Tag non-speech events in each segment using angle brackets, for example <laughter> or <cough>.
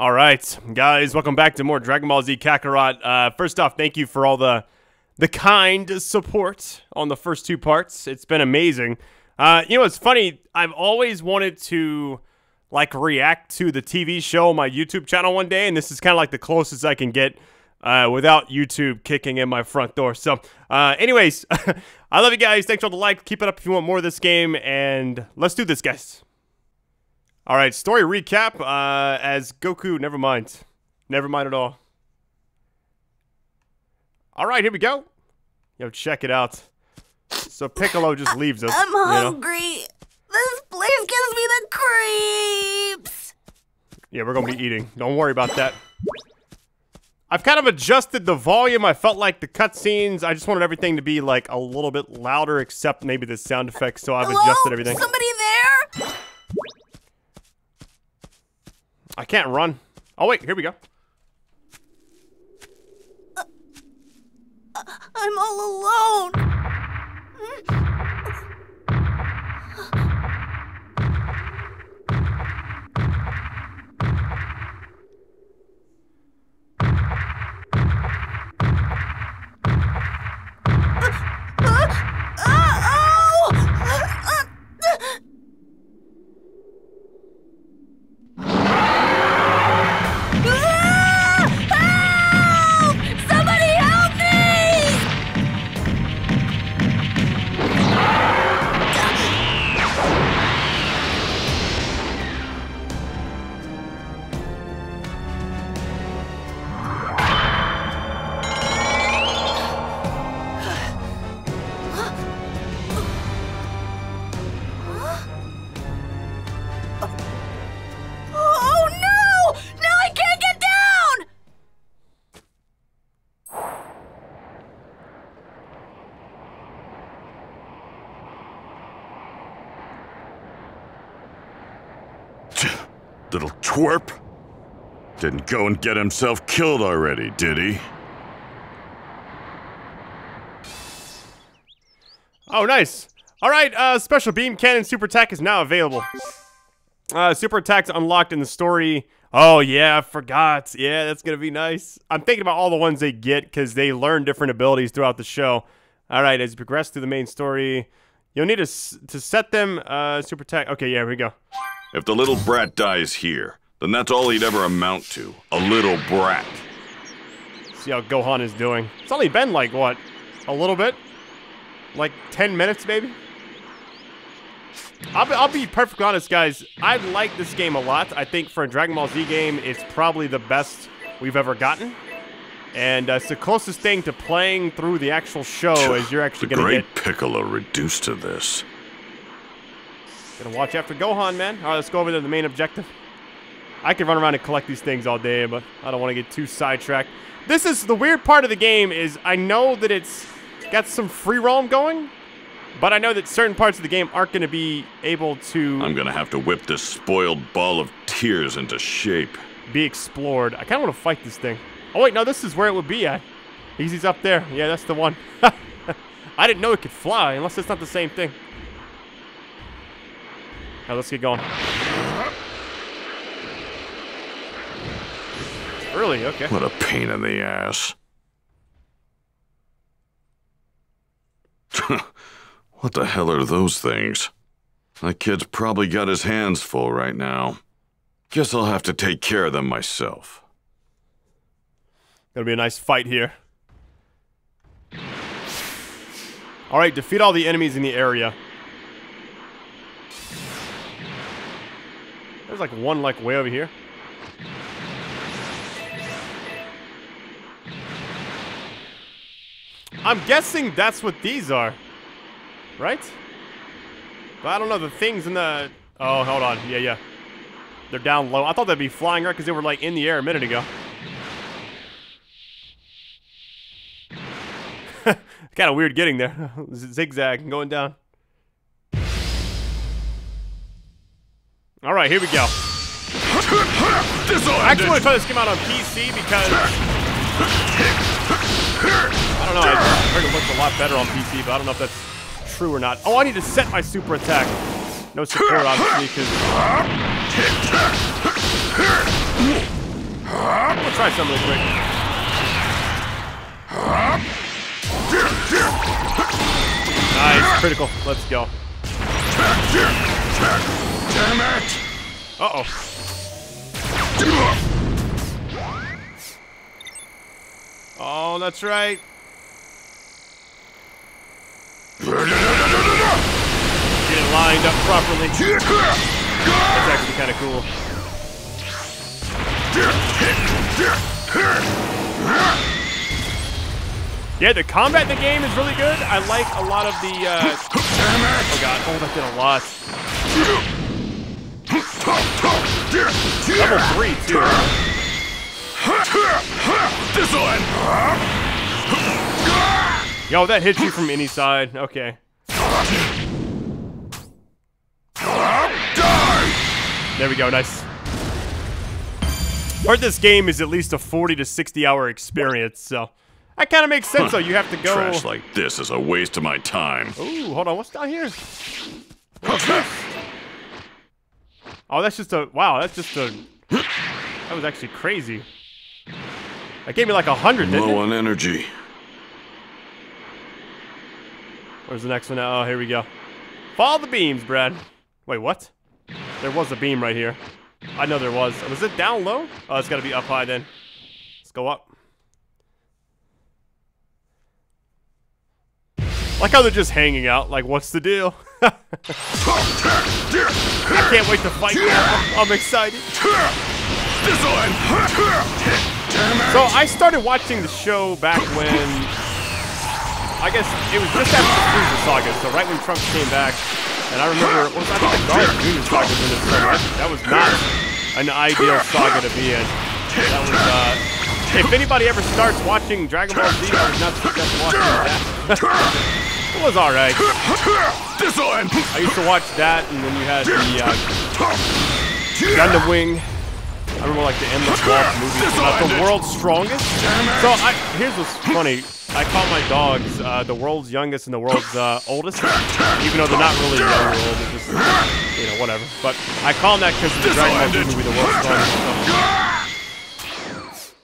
All right, guys, welcome back to more Dragon Ball Z Kakarot. Uh, first off, thank you for all the the kind support on the first two parts. It's been amazing. Uh, you know, it's funny. I've always wanted to like react to the TV show on my YouTube channel one day, and this is kind of like the closest I can get uh, without YouTube kicking in my front door. So, uh, anyways, <laughs> I love you guys. Thanks for all the like. Keep it up if you want more of this game, and let's do this, guys. All right, story recap. Uh, as Goku, never mind, never mind at all. All right, here we go. Yo, check it out. So Piccolo just leaves us. I'm you know? hungry. This place gives me the creeps. Yeah, we're gonna be eating. Don't worry about that. I've kind of adjusted the volume. I felt like the cutscenes, I just wanted everything to be like a little bit louder, except maybe the sound effects, so I've Hello? adjusted everything. Somebody there? I can't run. Oh, wait, here we go. Uh, uh, I'm all alone. Mm. Little twerp. Didn't go and get himself killed already, did he? Oh, nice. All right, uh, Special Beam Cannon Super Attack is now available. Uh, super Attack's unlocked in the story. Oh, yeah, I forgot. Yeah, that's to be nice. I'm thinking about all the ones they get because they learn different abilities throughout the show. All right, as you progress through the main story, you'll need to, to set them uh, Super Attack. Okay, yeah, here we go. If the little brat dies here, then that's all he'd ever amount to. A little brat. See how Gohan is doing. It's only been like, what, a little bit? Like 10 minutes, maybe? I'll be, I'll be perfectly honest, guys. I like this game a lot. I think for a Dragon Ball Z game, it's probably the best we've ever gotten. And uh, it's the closest thing to playing through the actual show as you're actually the going to great. Piccolo reduced to this. Gonna watch after Gohan, man. All right, let's go over to the main objective. I could run around and collect these things all day, but I don't want to get too sidetracked. This is the weird part of the game is I know that it's got some free roam going, but I know that certain parts of the game aren't going to be able to I'm gonna have to whip this spoiled ball of tears into shape. be explored. I kind of want to fight this thing. Oh wait, no, this is where it would be at. Easy's up there. Yeah, that's the one. <laughs> I didn't know it could fly, unless it's not the same thing. Now let's get going. Really? okay. What a pain in the ass. <laughs> what the hell are those things? That kid's probably got his hands full right now. Guess I'll have to take care of them myself. Gonna be a nice fight here. Alright, defeat all the enemies in the area. Like one like way over here. I'm guessing that's what these are. Right? But I don't know, the things in the... Oh, hold on. Yeah, yeah. They're down low. I thought they'd be flying right because they were like in the air a minute ago. <laughs> kind of weird getting there. <laughs> Zigzag going down. All right, here we go. I actually want to try this game out on PC because I don't know. I heard it looks a lot better on PC, but I don't know if that's true or not. Oh, I need to set my super attack. No support, obviously, because we'll try something real quick. Nice, critical. Let's go. Damn it! Uh-oh. Oh, that's right. Get it lined up properly. That's actually kind of cool. <laughs> Yeah, the combat in the game is really good. I like a lot of the, uh... Oh god, oh, that did a lot. Level 3, too. This! Yo, that hits you from any side. Okay. There we go, nice. Heard this game is at least a 40 to 60 hour experience, so... That kind of makes sense, though. You have to go... Trash like this is a waste of my time. Ooh, hold on. What's down here? What's this? Oh, that's just a... Wow, that's just a... That was actually crazy. That gave me like a hundred, didn't Low it? on energy. Where's the next one? Oh, here we go. Follow the beams, Brad. Wait, what? There was a beam right here. I know there was. Was it down low? Oh, it's got to be up high then. Let's go up. Like how they're just hanging out. Like, what's the deal? <laughs> I can't wait to fight now. I'm excited. So I started watching the show back when I guess it was just after the Frieza saga, so right when Trunks came back, and I remember was I think the Darth Vader saga was in this summer. That was not an ideal saga to be in. That was uh if anybody ever starts watching Dragon Ball Z, I would not suggest watching that. <laughs> it was alright. This one! I used to watch that, and then you had the uh, Gundam Wing. I remember like the Endless Waltz movie. Uh, the World's Strongest. So I, here's what's funny. I call my dogs uh, the world's youngest and the world's uh, oldest, even though they're not really young or old. They're just, you know, whatever. But I call them that because the Dragon Ball movie, the world's strongest. So.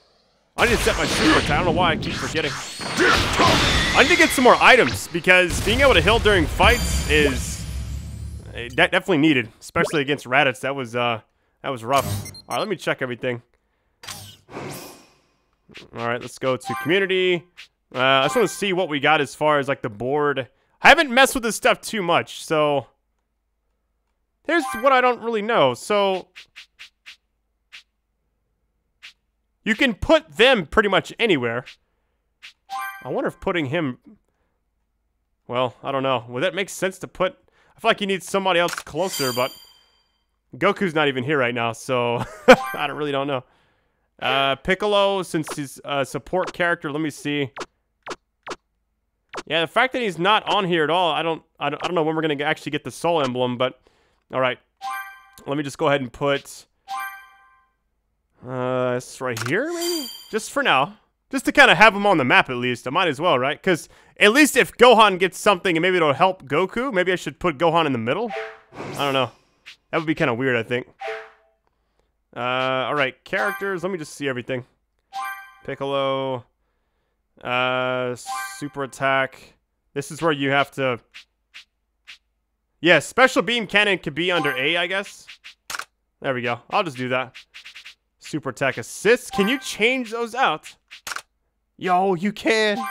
I need to set my super. I don't know why I keep forgetting. I need to get some more items because being able to heal during fights is eh, de- definitely needed, especially against Raditz. That was uh, that was rough. All right, let me check everything. All right, let's go to community. Uh, I just want to see what we got as far as like the board. I haven't messed with this stuff too much, so here's what I don't really know. So you can put them pretty much anywhere. I wonder if putting him. Well, I don't know. Would that make sense to put? I feel like you need somebody else closer, but Goku's not even here right now, so <laughs> I don't really don't know. Uh, Piccolo, since he's a support character, let me see. Yeah, the fact that he's not on here at all, I don't, I don't, I don't know when we're gonna actually get the soul emblem, but all right. Let me just go ahead and put. Uh, it's right here, maybe? Just for now. Just to kind of have him on the map at least. I might as well, right? Because at least if Gohan gets something and maybe it'll help Goku, maybe I should put Gohan in the middle? I don't know. That would be kind of weird, I think. Uh, alright, characters. Let me just see everything. Piccolo. Uh, super attack. This is where you have to... Yeah, special beam cannon could be under A, I guess. There we go. I'll just do that. Super attack assists. Can you change those out? Yo, you can. Uh,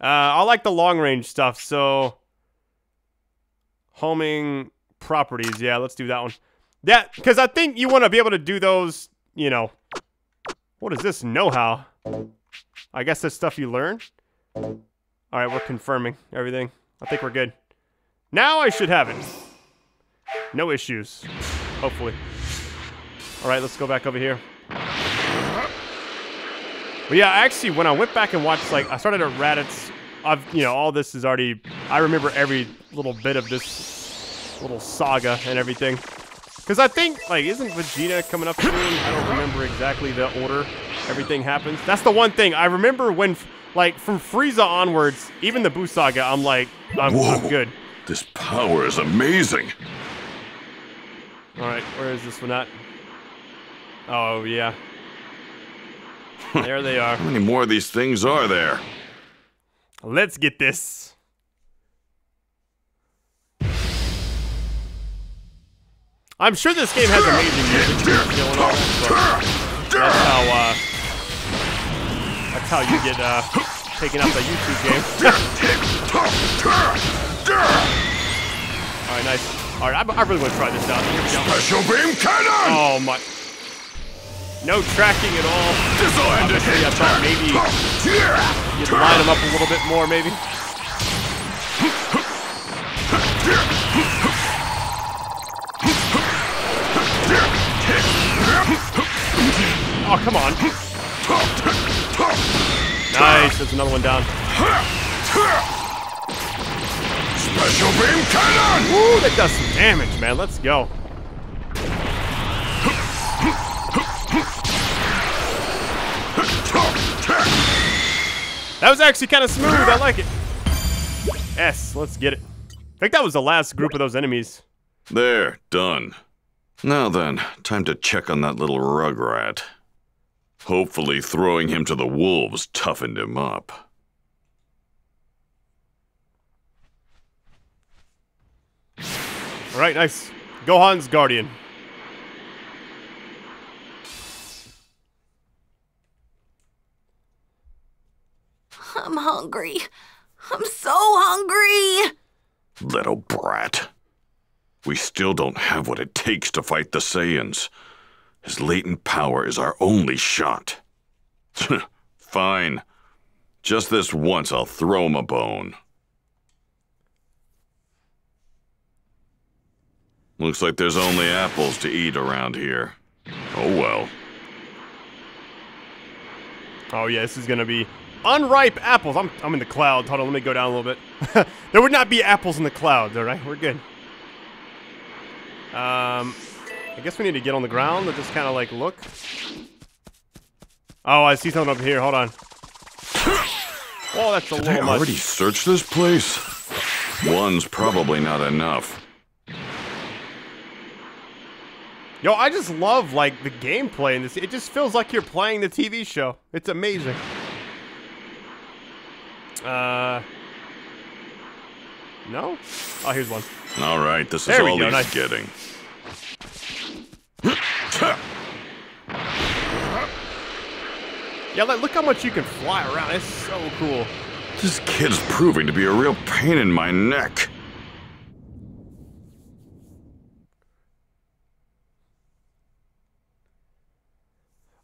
I like the long range stuff, so homing properties. Yeah, let's do that one. Yeah, because I think you want to be able to do those, you know. What is this? Know-how. I guess that's stuff you learn. All right, we're confirming everything. I think we're good. Now I should have it. No issues. Hopefully. All right, let's go back over here. But yeah, actually, when I went back and watched, like, I started at Raditz. I've, you know, all this is already. I remember every little bit of this little saga and everything. Because I think, like, isn't Vegeta coming up soon? I don't remember exactly the order everything happens. That's the one thing I remember when, like, from Frieza onwards, even the Buu saga. I'm like, I'm, I'm good. This power is amazing. All right, where is this one at? Oh yeah. There they are. <laughs> How many more of these things are there? Let's get this. I'm sure this game has amazing music you know, and all that, but that's how uh, that's how you get uh, taken off the YouTube game. all right, nice. All right, I, I really want to try this out. Here we go. Special beam cannon! Oh my. No tracking at all. End. Obviously, I thought maybe you'd line them up a little bit more, maybe. Oh, come on. Nice, there's another one down. Special beam cannon! Woo, that does some damage, man. Let's go. That was actually kind of smooth. I like it. Yes, let's get it. I think that was the last group of those enemies. There, done. Now then, time to check on that little rugrat. Hopefully, throwing him to the wolves toughened him up. All right, nice. Gohan's Guardian. I'm hungry. I'm so hungry. Little brat. We still don't have what it takes to fight the Saiyans. His latent power is our only shot. <laughs> Fine. Just this once, I'll throw him a bone. Looks like there's only apples to eat around here. Oh well. Oh yeah, this is gonna be unripe apples. I'm I'm in the clouds. Hold on, let me go down a little bit. <laughs> there would not be apples in the clouds. All right, we're good. Um, I guess we need to get on the ground and just kind of like look. Oh, I see something up here. Hold on. Oh, that's a Did I little much. already search this place? One's probably not enough. Yo, I just love like the gameplay in this. It just feels like you're playing the TV show. It's amazing. Uh, no. Oh, here's one. All right, this is all go, he's nice. getting. Yeah, like, look how much you can fly around. It's so cool. This kid's proving to be a real pain in my neck.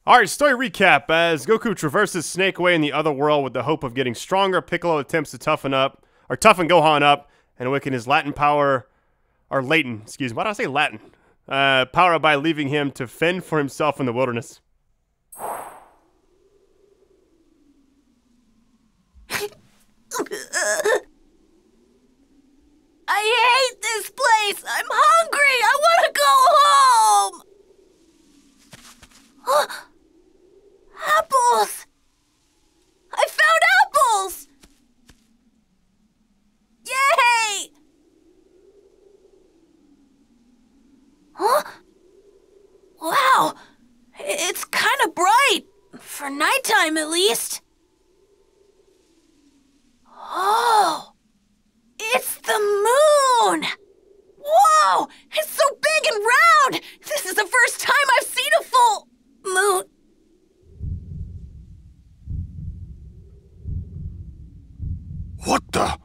All right, story recap. As Goku traverses Snake Way in the other world with the hope of getting stronger, Piccolo attempts to toughen up, or toughen Gohan up, and awaken his Latin power, or latent, excuse me. Why did I say Latin? Uh, power by leaving him to fend for himself in the wilderness. I hate this place. I'm hungry. I want to go home. Huh? apples. I found apples. Yay! Huh? Wow. It's kind of bright. For nighttime, at least. Oh. It's the moon! Whoa! It's so big and round! This is the first time I've seen a full moon. What the?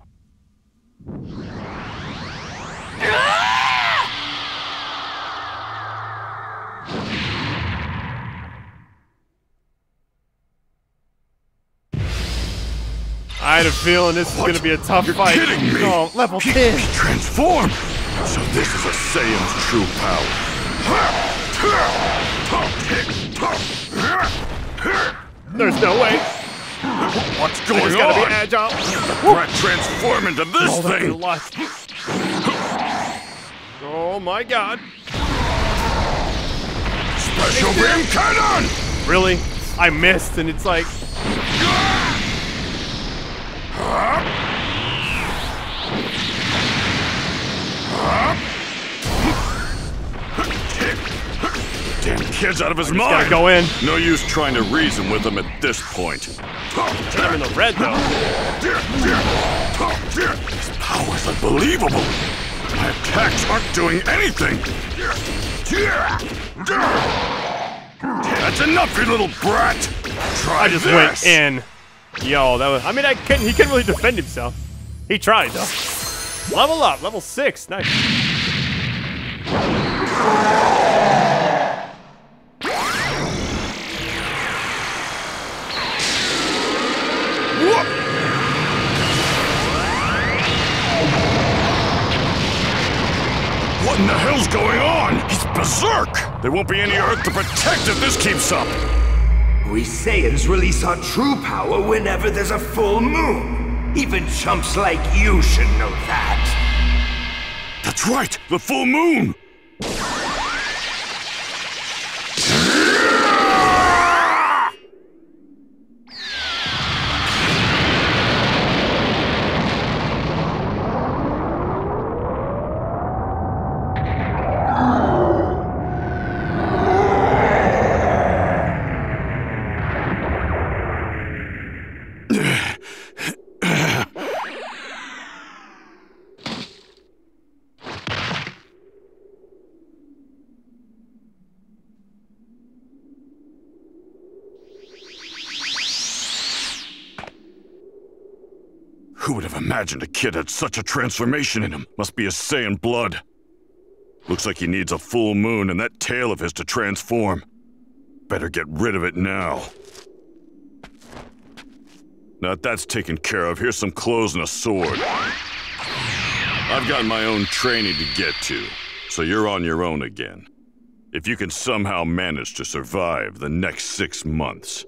I had a feeling this is going to be a tough You're fight. kidding me. Oh, level He- 10. he transformed! So this is a Saiyan's true power. There's no way. What's going He's got to be on? agile. Brat transform into this Oh, thing! Oh my god. Special beam cannon! Really? I missed, and it's like. Damn kid's out of his Just mind. gotta go in. No use trying to reason with him at this point. I'm in the red though. His power's unbelievable. My attacks aren't doing anything. That's enough, you little brat. Try I just this. went in. Yo, that was. I mean, I couldn't. He couldn't really defend himself. He tried though. Level up, level six. Nice. What in the hell's going on? He's berserk. There won't be any Earth to protect if this keeps up. We Saiyans release our true power whenever there's a full moon. Even chumps like you should know that. That's right, the full moon. Who would have imagined a kid had such a transformation in him? Must be a Saiyan blood. Looks like he needs a full moon and that tail of his to transform. Better get rid of it now. Now that that's taken care of, here's some clothes and a sword. I've got my own training to get to, so you're on your own again. If you can somehow manage to survive the next six months,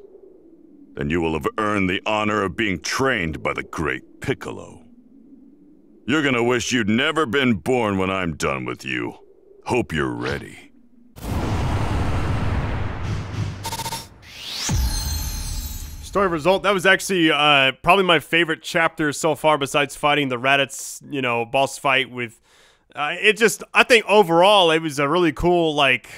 then you will have earned the honor of being trained by the great Piccolo. You're gonna wish you'd never been born when I'm done with you. Hope you're ready. Story result. That was actually uh, probably my favorite chapter so far, besides fighting the Raditz, you know, boss fight with. Uh, it just, I think overall, it was a really cool like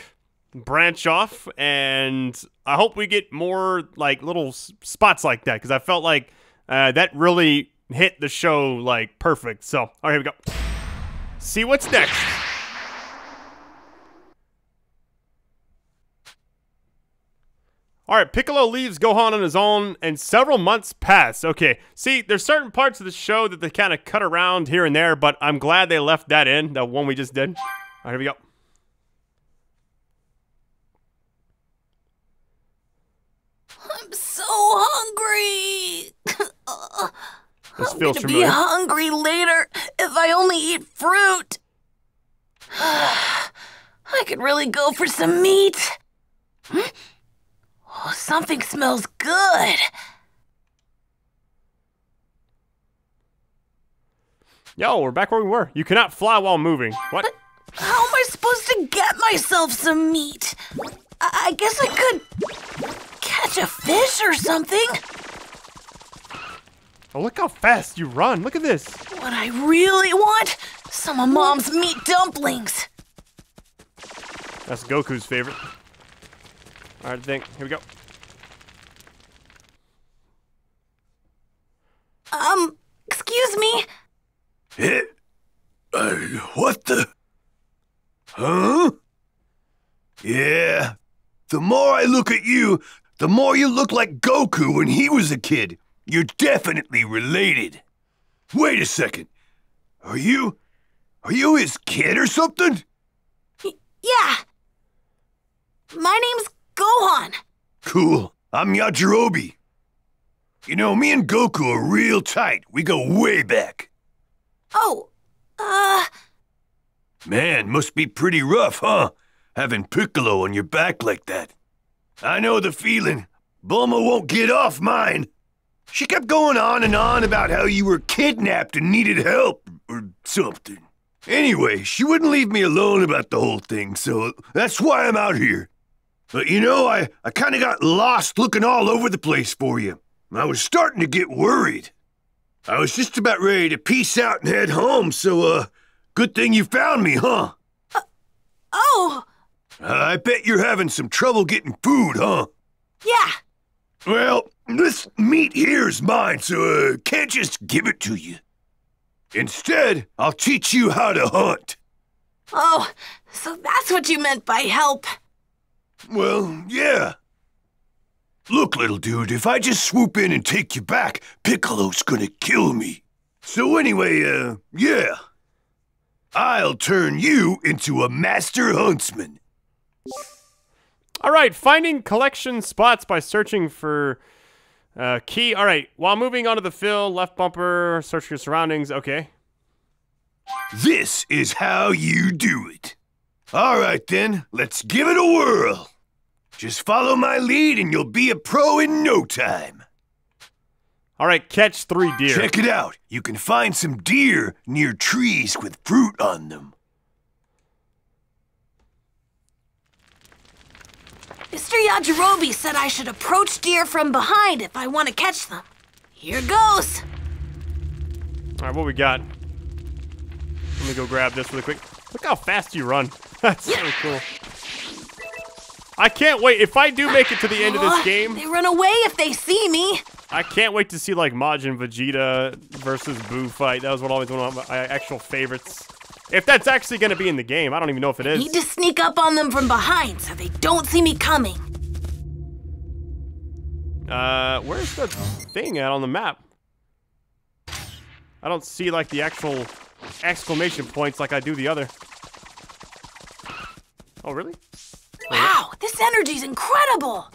branch off, and I hope we get more like little spots like that because I felt like uh, that really hit the show like perfect. So, all right, here we go. See what's next. All right, Piccolo leaves Gohan on his own, and several months pass. Okay, see, there's certain parts of the show that they kind of cut around here and there, but I'm glad they left that in, the one we just did. All right, here we go. I'm so hungry. <laughs> This I'm gonna be hungry later if I only eat fruit. <sighs> I could really go for some meat. Hmm? Oh, something smells good. Yo, we're back where we were. You cannot fly while moving. What? How am I supposed to get myself some meat? I, I guess I could catch a fish or something. Oh, look how fast you run. Look at this. What I really want? Some of Mom's meat dumplings. That's Goku's favorite. All right, I think. Here we go. Um, excuse me. Eh? Uh, what the? Huh? Yeah. The more I look at you, the more you look like Goku when he was a kid. You're definitely related. Wait a second. Are you. Are you his kid or something? Y- yeah. My name's Gohan. Cool. I'm Yajirobe. You know, me and Goku are real tight. We go way back. Oh, uh, Man, must be pretty rough, huh? Having Piccolo on your back like that. I know the feeling. Bulma won't get off mine. She kept going on and on about how you were kidnapped and needed help or something. Anyway, she wouldn't leave me alone about the whole thing, so that's why I'm out here. But you know, I, I kind of got lost looking all over the place for you. I was starting to get worried. I was just about ready to peace out and head home, so, uh, good thing you found me, huh? oh, I bet you're having some trouble getting food, huh? Yeah, Well, this meat here's mine, so uh, can't just give it to you. Instead, I'll teach you how to hunt. Oh, so that's what you meant by help. Well, yeah. Look, little dude, if I just swoop in and take you back, Piccolo's gonna kill me. So anyway, uh, yeah. I'll turn you into a master huntsman. All right, finding collection spots by searching for uh, Ki. All right, while moving onto the fill, left bumper, search your surroundings. Okay. This is how you do it. All right, then, let's give it a whirl. Just follow my lead and you'll be a pro in no time. All right, catch three deer. Check it out. You can find some deer near trees with fruit on them. Mr. Yajirobe said I should approach deer from behind if I want to catch them. Here goes. All right, what we got? Let me go grab this really quick. Look how fast you run. <laughs> That's so cool. I can't wait. If I do make it to the end of this oh, game, They run away if they see me. I can't wait to see like Majin Vegeta versus Buu fight. That was one always one of my actual favorites. If that's actually going to be in the game, I don't even know if it is. Need to sneak up on them from behind so they don't see me coming. Uh, where's the thing at on the map? I don't see like the actual exclamation points like I do the other. Oh, really? Wow, this energy's incredible.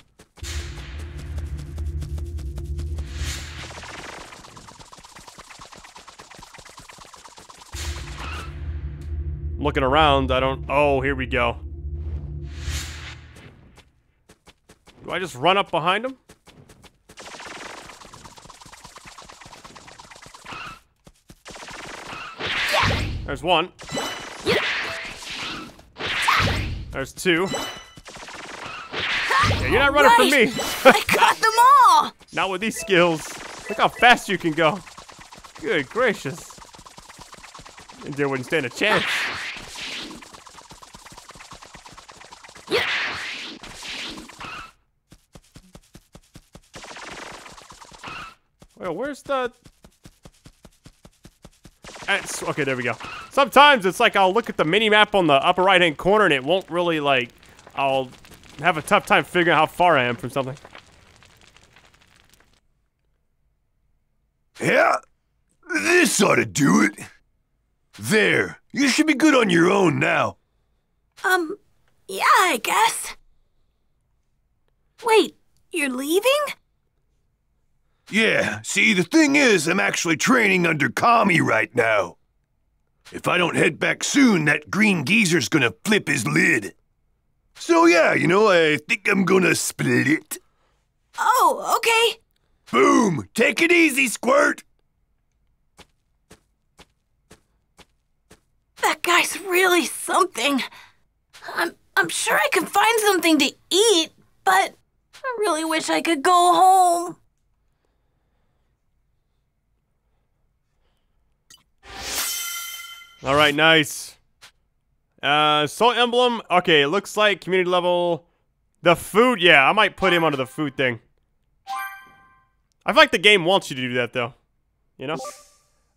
Looking around, I don't. Oh, here we go. Do I just run up behind him? There's one. There's two. Yeah, you're not running from me. <laughs> I got them all. Not with these skills. Look how fast you can go. Good gracious. And deer wouldn't stand a chance. Where's the... It's, okay, there we go. Sometimes it's like I'll look at the mini map on the upper right hand corner and it won't really like I'll have a tough time figuring out how far I am from something. Yeah, this ought to do it. There, you should be good on your own now. Um, yeah, I guess. Wait, you're leaving? Yeah, see, the thing is, I'm actually training under Kami right now. If I don't head back soon, that green geezer's gonna flip his lid. So yeah, you know, I think I'm gonna split it. Oh, okay. Boom! Take it easy, Squirt! That guy's really something. I'm I'm sure I can find something to eat, but I really wish I could go home. All right, nice. Uh, Soul Emblem. Okay, it looks like community level. The food, yeah, I might put him under the food thing. I feel like the game wants you to do that, though. You know?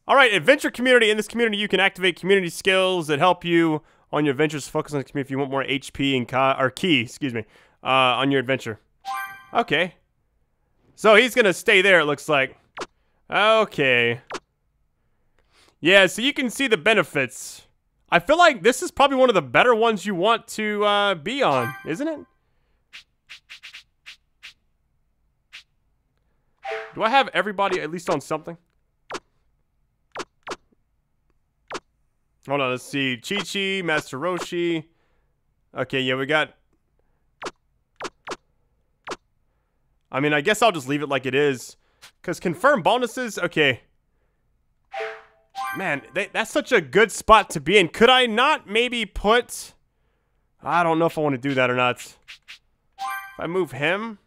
All right, adventure community. In this community, you can activate community skills that help you on your adventures. Focus on the community if you want more HP and ka or Ki, excuse me, uh, on your adventure. Okay. So he's gonna stay there. It looks like. Okay. Yeah, so you can see the benefits. I feel like this is probably one of the better ones you want to uh, be on, isn't it? Do I have everybody at least on something? Hold on, let's see. Chi-Chi, Master Roshi. Okay, yeah, we got... I mean, I guess I'll just leave it like it is. Because confirmed bonuses, okay. Man, they, that's such a good spot to be in. Could I not maybe put... I don't know if I want to do that or not. If I move him...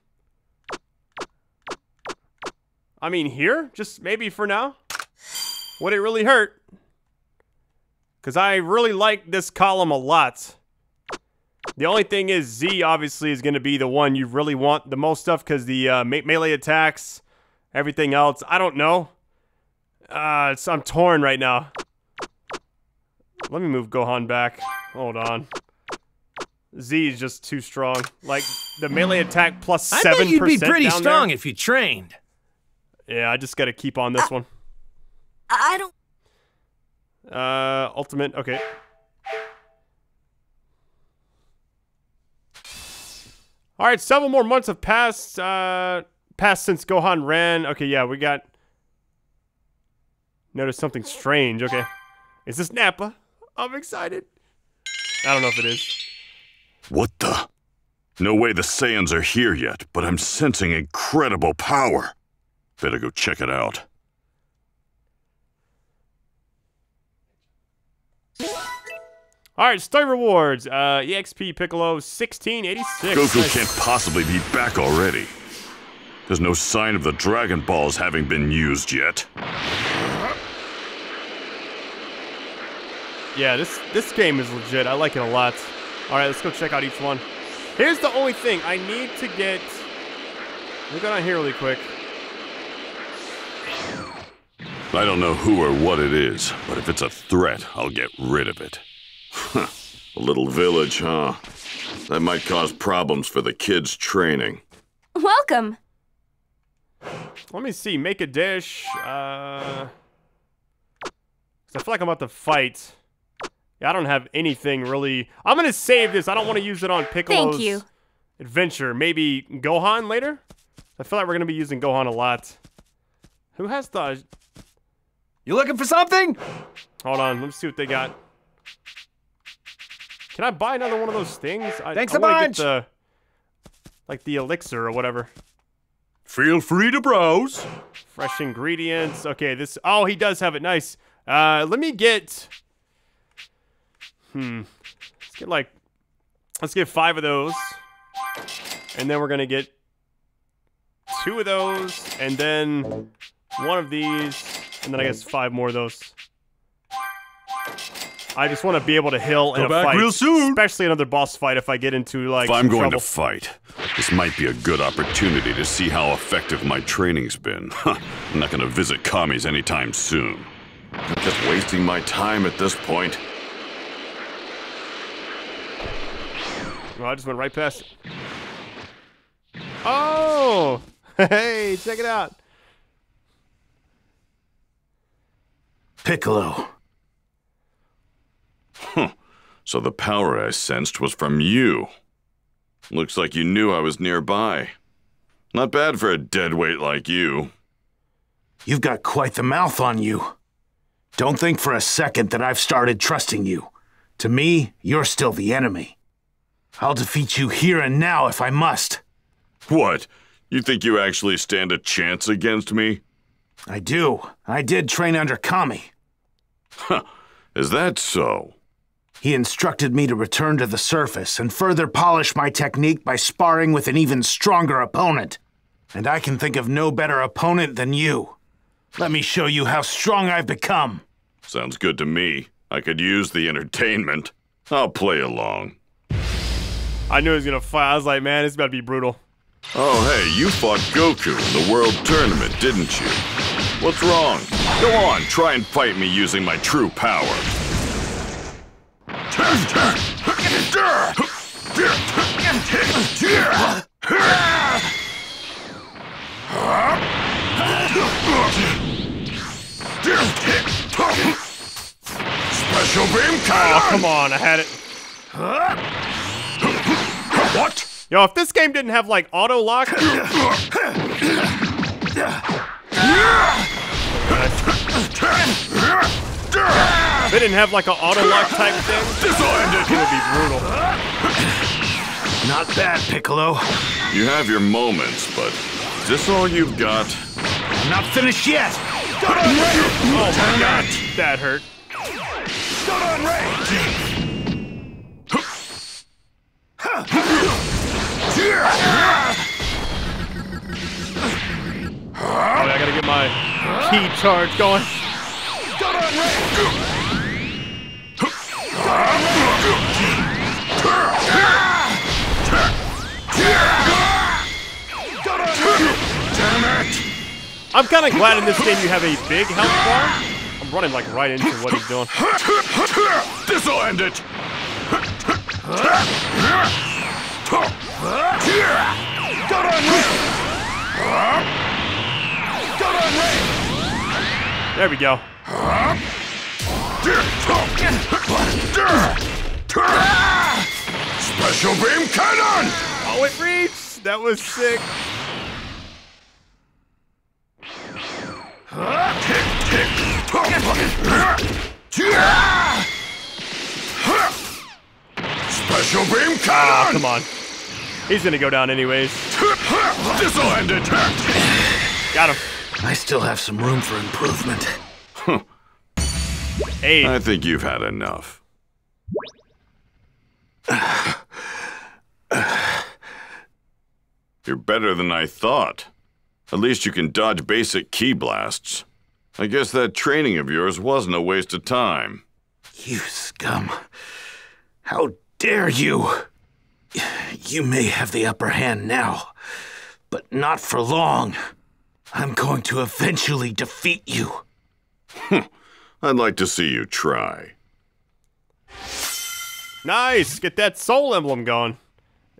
I mean, here? Just maybe for now? Would it really hurt? Because I really like this column a lot. The only thing is, Z obviously is going to be the one you really want the most of because the uh, me- melee attacks, everything else. I don't know. Uh, it's, I'm torn right now. Let me move Gohan back. Hold on. Z is just too strong. Like the melee attack plus I seven bet you'd be pretty strong There. if you trained. Yeah, I just got to keep on this one. I don't. Uh, ultimate. Okay. All right, several more months have passed. Uh, passed since Gohan ran. Okay, yeah, we got. Notice something strange. Okay, is this Nappa? I'm excited. I don't know if it is. What the? No way the Saiyans are here yet, but I'm sensing incredible power. Better go check it out. All right, story rewards. Uh, EXP Piccolo 1686. Goku Nice. can't possibly be back already. There's no sign of the Dragon Balls having been used yet. Yeah, this this game is legit. I like it a lot. All right, let's go check out each one. Here's the only thing I need to get. Let me go down here really quick. I don't know who or what it is, but if it's a threat, I'll get rid of it. A little village, huh? That might cause problems for the kids' training. Welcome. Let me see. Make a dish. Uh, 'cause I feel like I'm about to fight. Yeah, I don't have anything really. I'm gonna save this. I don't want to use it on Piccolo's Thank you. adventure. Maybe Gohan later. I feel like we're gonna be using Gohan a lot. Who has the? You looking for something? Hold on. Let me see what they got. Can I buy another one of those things? I, Thanks I a wanna bunch. Get the, like the elixir or whatever. Feel free to browse. Fresh ingredients. Okay, this. Oh, he does have it. Nice. Uh, let me get. Hmm. Let's get like. Let's get five of those, and then we're gonna get two of those, and then one of these, and then I guess five more of those. I just want to be able to heal in Go a back fight, real soon. especially another boss fight. If I get into like If I'm going trouble. to fight, this might be a good opportunity to see how effective my training's been. <laughs> I'm not going to visit commies anytime soon. I'm just wasting my time at this point. Well, I just went right past it. Oh! <laughs> Hey, check it out. Piccolo. So the power I sensed was from you. Looks like you knew I was nearby. Not bad for a deadweight like you. You've got quite the mouth on you. Don't think for a second that I've started trusting you. To me, you're still the enemy. I'll defeat you here and now if I must. What? You think you actually stand a chance against me? I do. I did train under Kami. Huh. Is that so? He instructed me to return to the surface and further polish my technique by sparring with an even stronger opponent. And I can think of no better opponent than you. Let me show you how strong I've become. Sounds good to me. I could use the entertainment. I'll play along. I knew he was gonna fight. I was like, man, it's about to be brutal. Oh, hey, you fought Goku in the World Tournament, didn't you? What's wrong? Go on, try and fight me using my true power. Special beam Oh, come on, I had it. What? Yo, if this game didn't have like auto lock, <coughs> if they didn't have like an auto lock type thing, This'll end it it! would be brutal. Not bad, Piccolo. You have your moments, but is this all you've got? I'm not finished yet. Oh my god, that hurt. <laughs> Oh, I gotta get my Ki charge going. I'm kind of glad in this game you have a big health bar. I'm running like right into what he's doing. This'll end it. Got on ring! Got! There we go. Special beam cannon! Oh, it reached. That was sick. Special beam cannon! Ah, come on. He's gonna go down anyways. This'll end it! Got him. I still have some room for improvement. <laughs> Hey, I think you've had enough. <sighs> You're better than I thought. At least you can dodge basic Ki blasts. I guess that training of yours wasn't a waste of time. You scum. How dare you? You may have the upper hand now, but not for long. I'm going to eventually defeat you. I'd like to see you try. nice. Get that soul emblem going.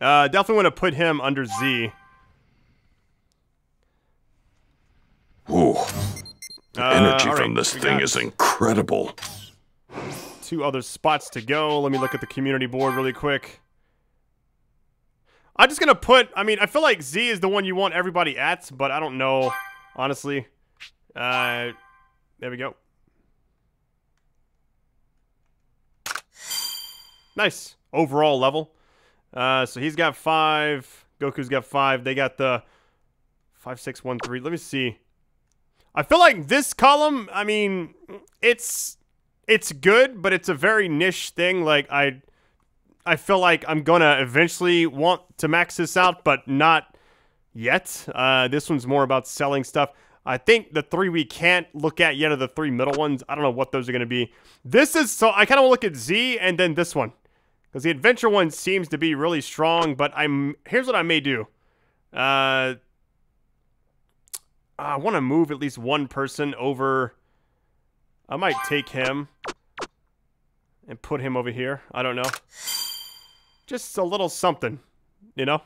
Uh, definitely want to put him under Z. Ooh, Uh, energy all from this thing is incredible. Two other spots to go. Let me look at the community board really quick. I'm just gonna put. I mean, I feel like Z is the one you want everybody at, but I don't know, honestly. Uh, there we go. Nice overall level. Uh, so he's got five. Goku's got five. They got the five, six, one, three. Let me see. I feel like this column. I mean, it's it's good, but it's a very niche thing. Like I, I feel like I'm gonna eventually want to max this out, but not yet. Uh, this one's more about selling stuff. I think the three we can't look at yet are the three middle ones. I don't know what those are gonna be. This is so I kind of look at Z and then this one because the adventure one seems to be really strong. But I'm here's what I may do. Uh, I want to move at least one person over. I might take him and put him over here. I don't know. Just a little something, you know?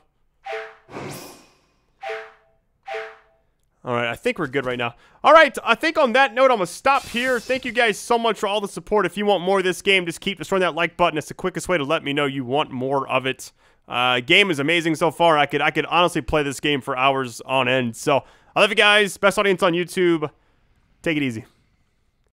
All right, I think we're good right now. All right, I think on that note, I'm going to stop here. Thank you guys so much for all the support. If you want more of this game, just keep destroying that like button. It's the quickest way to let me know you want more of it. Uh, game is amazing so far. I could I could honestly play this game for hours on end. So I love you guys. Best audience on YouTube. Take it easy.